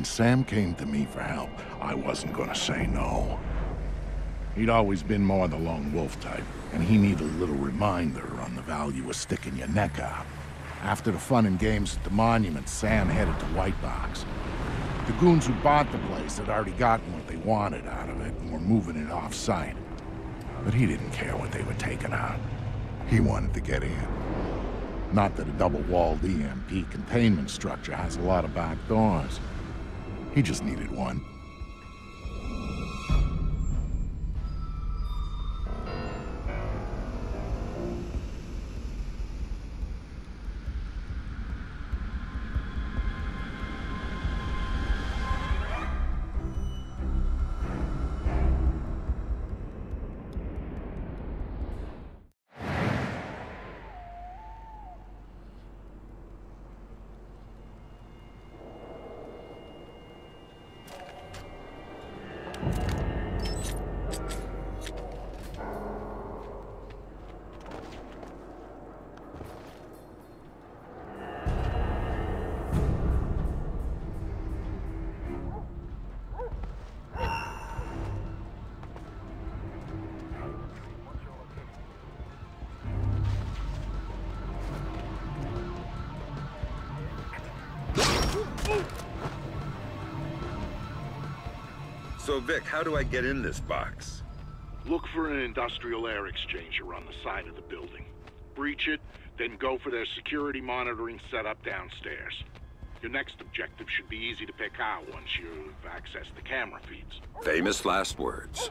When Sam came to me for help, I wasn't gonna say no. He'd always been more the lone wolf type, and he needed a little reminder on the value of sticking your neck out. After the fun and games at the monument, Sam headed to White Box. The goons who bought the place had already gotten what they wanted out of it and were moving it off-site. But he didn't care what they were taking out. He wanted to get in. Not that a double-walled EMP containment structure has a lot of back doors. He just needed one. So, Vic, how do I get in this box? Look for an industrial air exchanger on the side of the building. Breach it, then go for their security monitoring setup downstairs. Your next objective should be easy to pick out once you've accessed the camera feeds. Famous last words.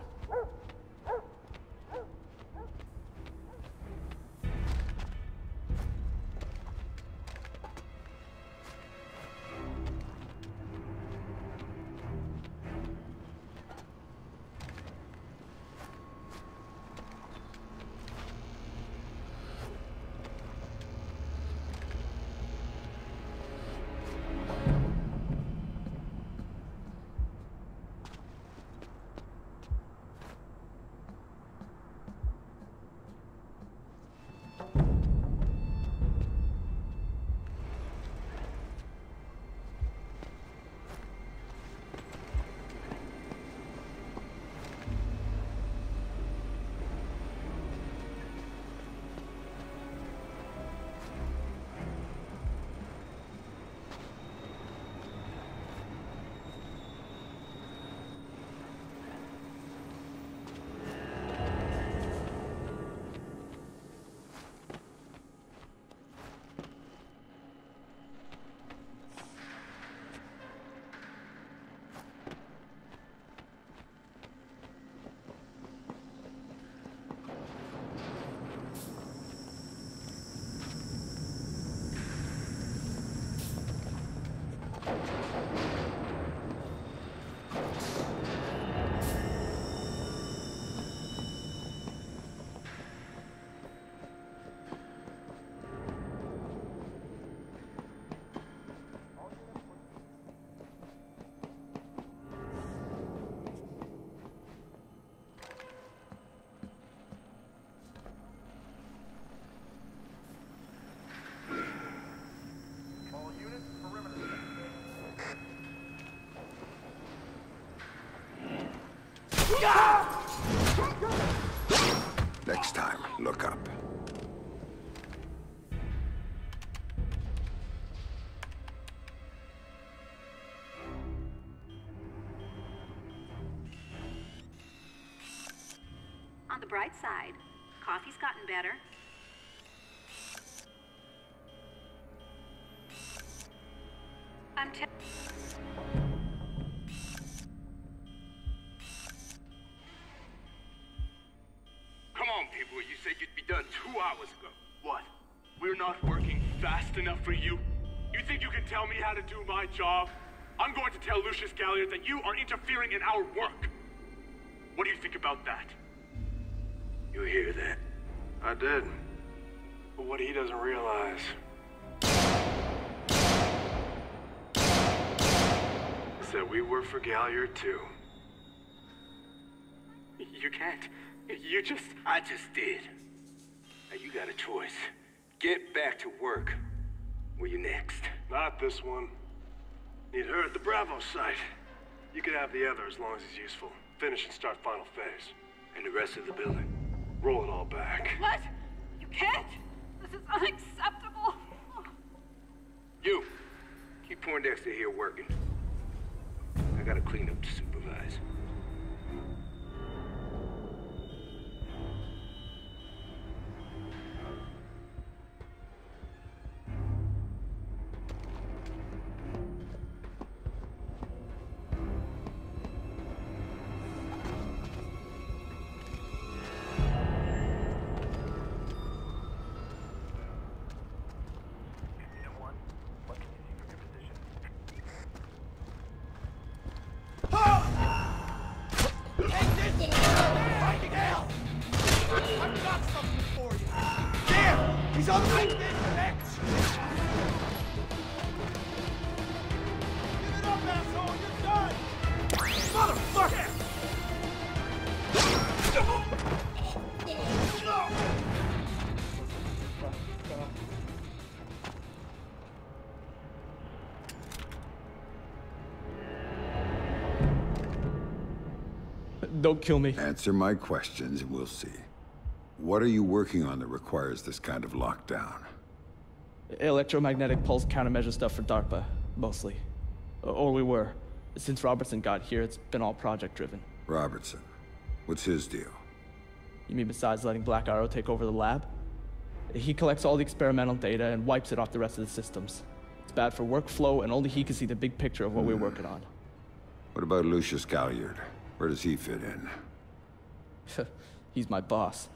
Look up. On the bright side, coffee's gotten better. I'm te- Come on, people. You said you'd be done two hours ago. What? We're not working fast enough for you? You think you can tell me how to do my job? I'm going to tell Lucius Galliard that you are interfering in our work. What do you think about that? You hear that? I did. But what he doesn't realize is that we work for Galliard too. You can't. You just... I just did. Now you got a choice. Get back to work. Where you next? Not this one. Need her at the Bravo site. You can have the other as long as he's useful. Finish and start final phase. And the rest of the building. Roll it all back. What? You can't! This is unacceptable! You! Keep Poindexter here working. I gotta clean up to supervise. Don't kill me. Answer my questions and we'll see. What are you working on that requires this kind of lockdown? Electromagnetic pulse countermeasure stuff for DARPA, mostly. Or we were. Since Robertson got here, it's been all project driven. Robertson. What's his deal? You mean besides letting Black Arrow take over the lab? He collects all the experimental data and wipes it off the rest of the systems. It's bad for workflow, and only he can see the big picture of what we're hmm. working on. What about Lucius Galliard? Where does he fit in? He's my boss,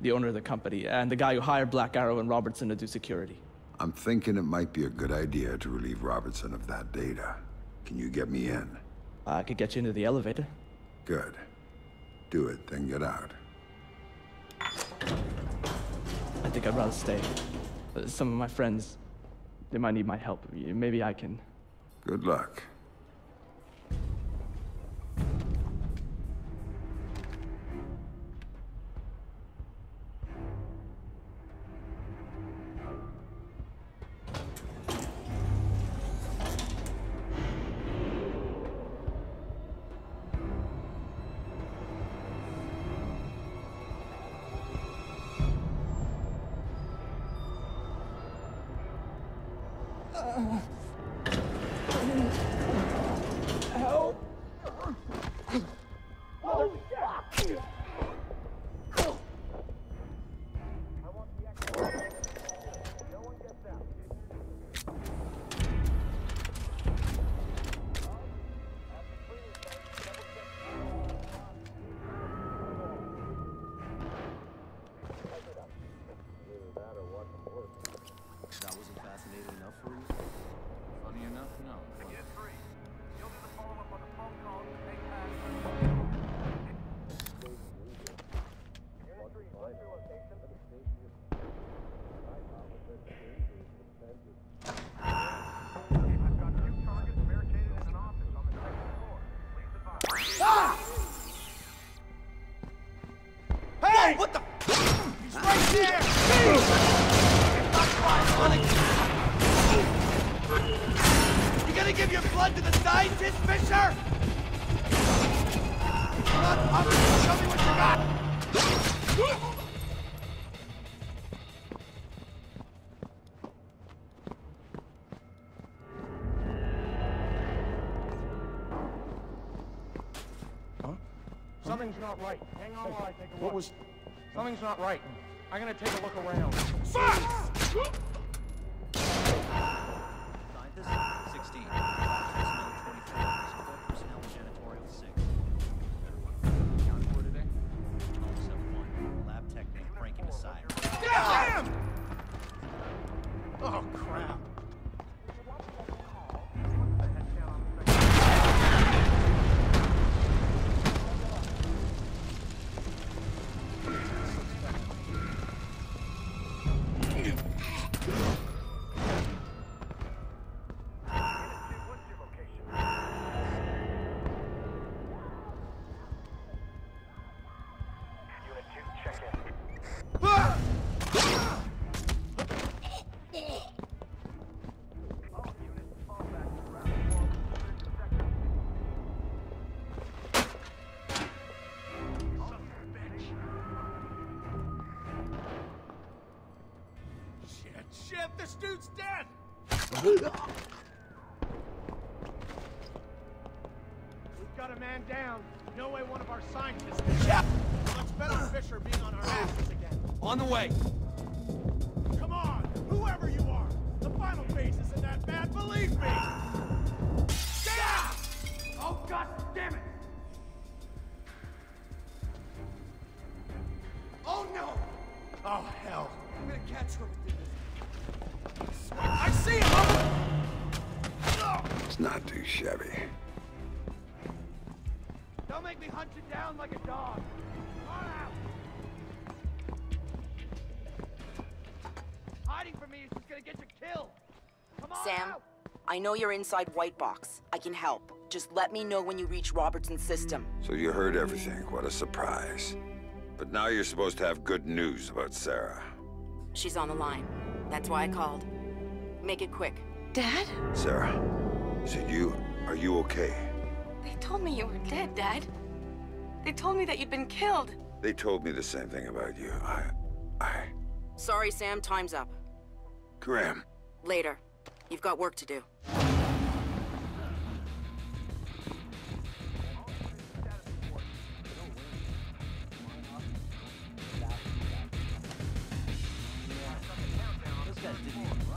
the owner of the company, and the guy who hired Black Arrow and Robertson to do security. I'm thinking it might be a good idea to relieve Robertson of that data. Can you get me in? I could get you into the elevator. Good. Do it, then get out. I think I'd rather stay. Some of my friends, they might need my help. Maybe I can. Good luck. Hey! What the? He's right there! You gonna give your blood to the scientist, Fisher? Come on, officer, show me what you got! Huh? Something's not right. Hang on while I take a look. What was... Something's not right. I'm gonna take a look around. Scientist, this dude's dead! We've got a man down. No way one of our scientists is. Yeah. Let's bet on Fisher being on our oh. asses again. On the way. Come on, whoever you are. The final phase isn't that bad, believe me. Yeah! Oh, god too shabby. Don't make me hunt you down like a dog. On out. Hiding from me is just gonna get you killed. Come on Sam, out. I know you're inside White Box. I can help. Just let me know when you reach Robertson's system. So you heard everything. What a surprise. But now you're supposed to have good news about Sarah. She's on the line. That's why I called. Make it quick. Dad? Sarah, is it you? Are you okay? They told me you were dead, Dad. They told me that you'd been killed. They told me the same thing about you. I... I... Sorry, Sam. Time's up. Grim. Later. You've got work to do. Those guys didn't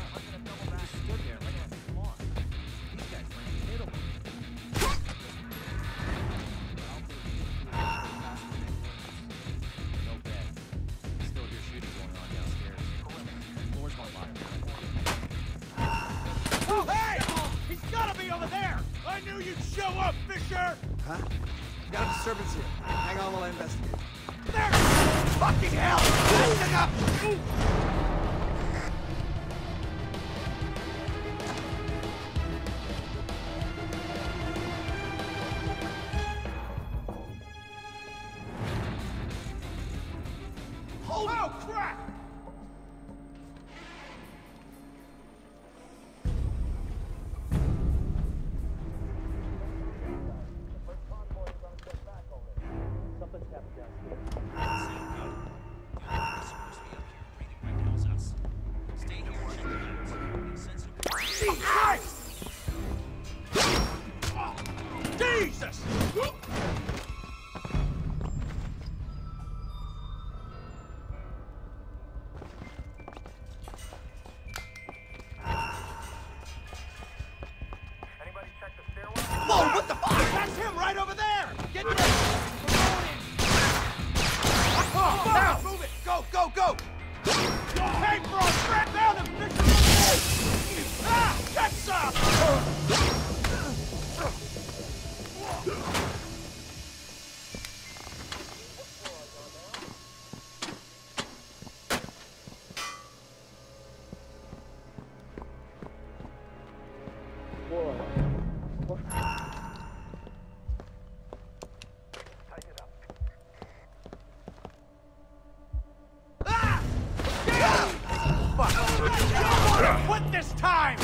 this time!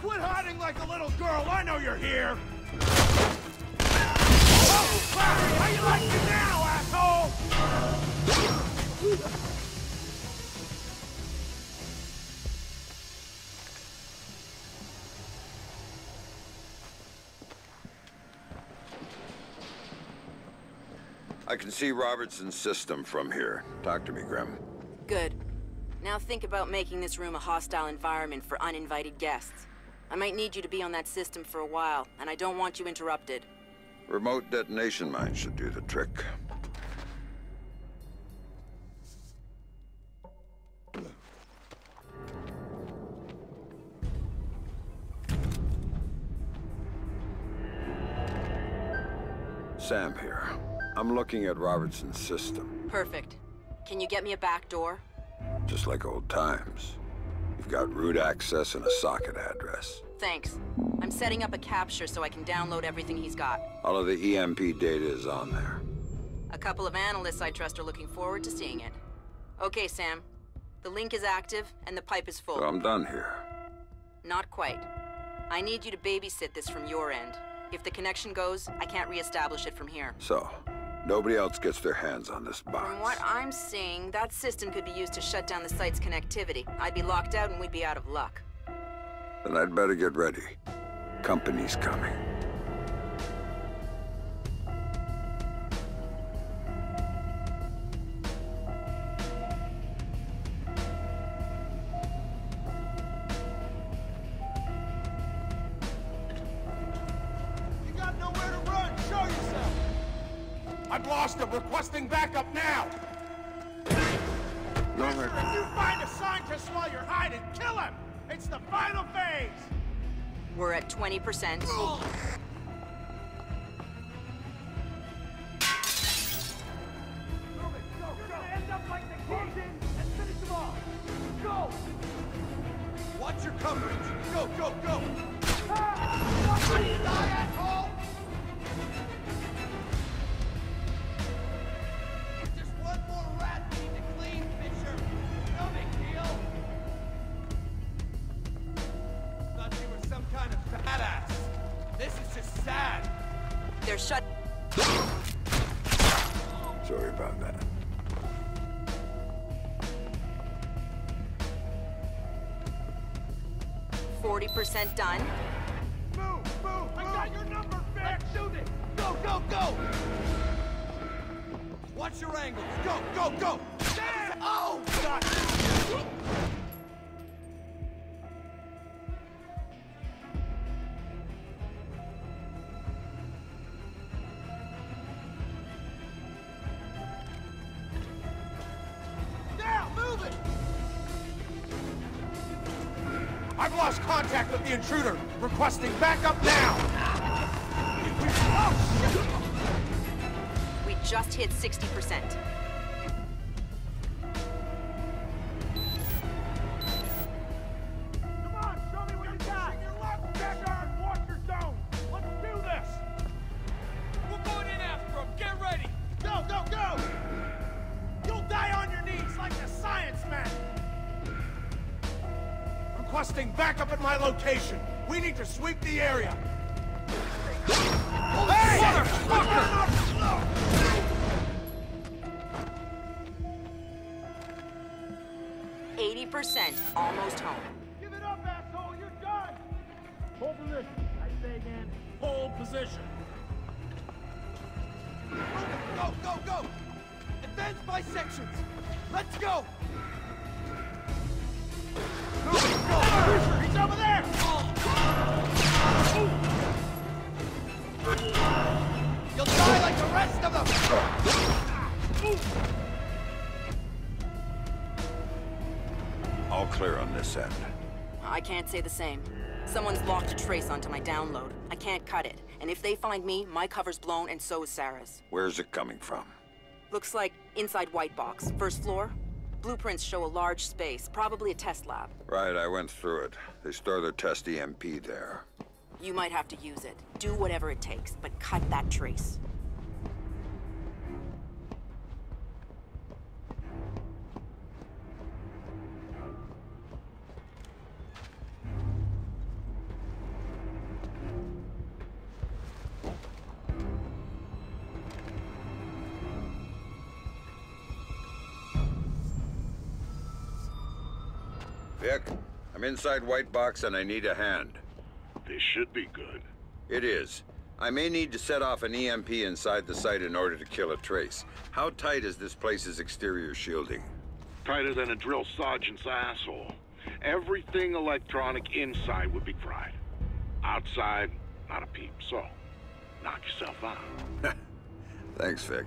Quit hiding like a little girl. I know you're here. Oh, Larry, how you like me now, asshole? I can see Robertson's system from here. Talk to me, Grim. Good. Now think about making this room a hostile environment for uninvited guests. I might need you to be on that system for a while, and I don't want you interrupted. Remote detonation mine should do the trick. Sam here. I'm looking at Robertson's system, Perfect. Can you get me a back door? Just like old times. You've got root access and a socket address. Thanks. I'm setting up a capture so I can download everything he's got. All of the EMP data is on there. A couple of analysts I trust are looking forward to seeing it. Okay, Sam. The link is active, and the pipe is full. So I'm done here. Not quite. I need you to babysit this from your end. If the connection goes, I can't reestablish it from here. So, Nobody else gets their hands on this box. From what I'm seeing, that system could be used to shut down the site's connectivity. I'd be locked out and we'd be out of luck. Then I'd better get ready. Company's coming. Percent done. Move, move, I got your number, Vic. Let's do this. Go, go, go. Watch your angles. Go, go, go. Damn! Oh, God. On show me what you got. Let's do this. We'll vote in after them. Get ready. No, don't go! You'll die on your knees like a science man. Requesting backup at my location. We need to sweep the area. Hey! Motherfucker! Can't say the same. Someone's locked a trace onto my download. I can't cut it. And if they find me, my cover's blown and so is Sarah's. Where's it coming from? Looks like inside White Box, first floor. Blueprints show a large space, probably a test lab. Right, I went through it. They store their test EMP there. You might have to use it. Do whatever it takes, but cut that trace. Vic, I'm inside White Box and I need a hand. This should be good. It is. I may need to set off an EMP inside the site in order to kill a trace. How tight is this place's exterior shielding? Tighter than a drill sergeant's asshole. Everything electronic inside would be fried. Outside, not a peep. So, knock yourself out. Thanks, Vic.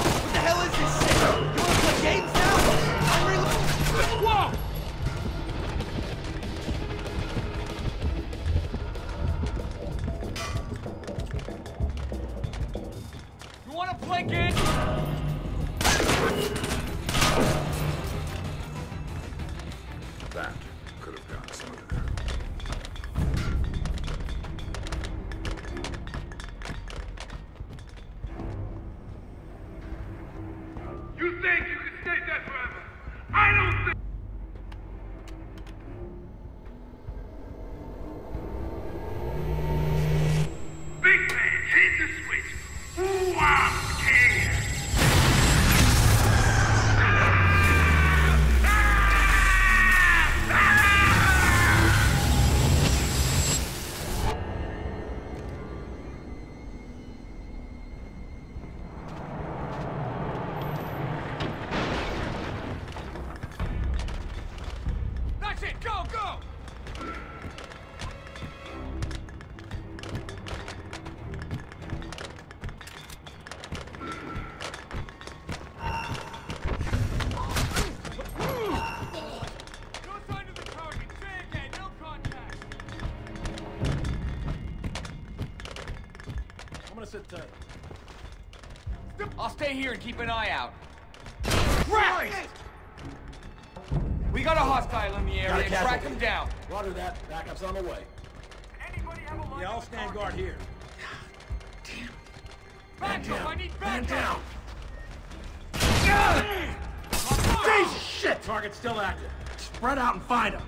I'm gonna sit tight. I'll stay here and keep an eye out. Right! We got a hostile in the Got a area. Track casualty. him down. Roger that. Backup's on the way. Yeah, I'll stand guard here. Back up, I need back down. Jesus shit! Target's still active. Spread out and find him.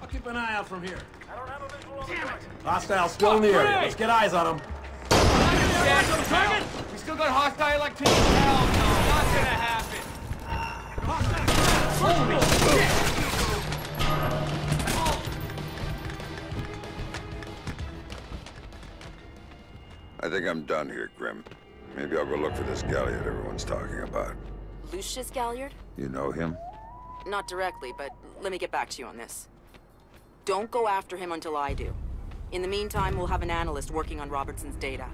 I'll keep an eye out from here. I don't have a visual Damn it! Hostile still in the area. Let's get eyes on him. Target? We still got hostile activity? Hell no, not gonna happen. Holy shit! I think I'm done here, Grim. Maybe I'll go look for this Galliard everyone's talking about. Lucius Galliard? You know him? Not directly, but let me get back to you on this. Don't go after him until I do. In the meantime, we'll have an analyst working on Robertson's data.